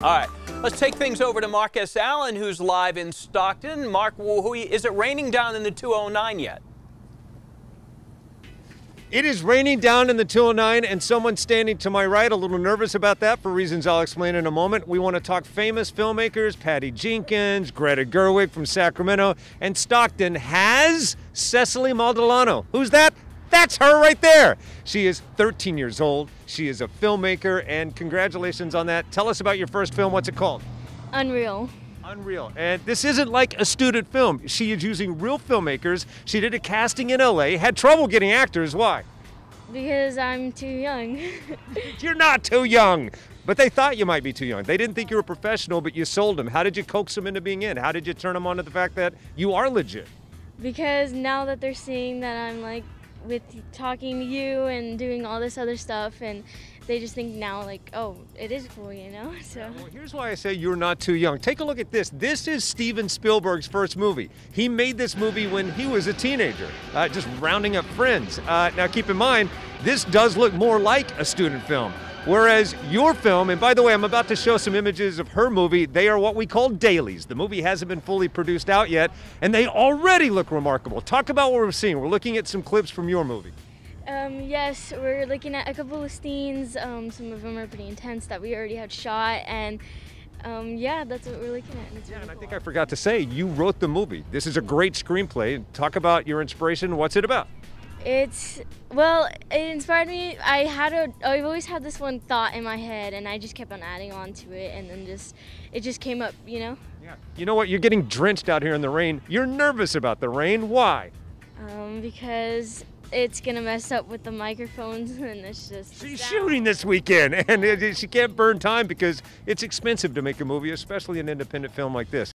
All right, let's take things over to Mark S. Allen, who's live in Stockton. Mark, is it raining down in the 209 yet? It is raining down in the 209, and someone standing to my right, a little nervous about that for reasons I'll explain in a moment. We want to talk famous filmmakers Patty Jenkins, Greta Gerwig from Sacramento, and Stockton has Cesaly Maldonado. Who's that? That's her right there. She is 13 years old. She is a filmmaker, and congratulations on that. Tell us about your first film. What's it called? Unreal. Unreal. And this isn't like a student film. She is using real filmmakers. She did a casting in LA, had trouble getting actors. Why? Because I'm too young. You're not too young. But they thought you might be too young. They didn't think you were a professional, but you sold them. How did you coax them into being in? How did you turn them on to the fact that you are legit? Because now that they're seeing that I'm like with talking to you and doing all this other stuff and they just think now like oh it is cool you know? So well, here's why i say you're not too young. Take a look at this. This is steven spielberg's first movie. He made this movie when he was a teenager uh, just rounding up friends. Uh, now keep in mind this does look more like a student film Whereas your film, and by the way, I'm about to show some images of her movie, they are what we call dailies. The movie hasn't been fully produced out yet, and they already look remarkable. Talk about what we're seeing. We're looking at some clips from your movie. Um, yes, we're looking at a couple of scenes. Um, some of them are pretty intense that we already had shot, and um, yeah, that's what we're looking at. And yeah, really and cool. I think I forgot to say, you wrote the movie. This is a great screenplay. Talk about your inspiration. What's it about? It's well, it inspired me. I had a I've always had this one thought in my head and I just kept on adding on to it and then just it just came up, you know? Yeah. You know what? You're getting drenched out here in the rain. You're nervous about the rain. Why? Um, because it's gonna mess up with the microphones and it's just she's shooting this weekend and she can't burn time because it's expensive to make a movie especially an independent film like this